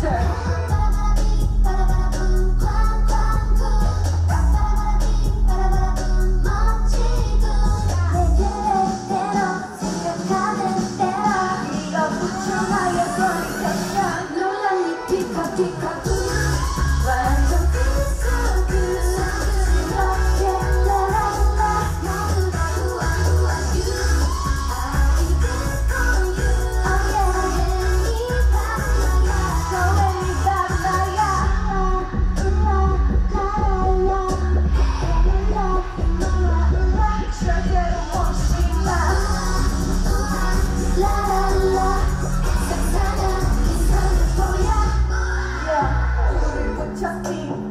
better.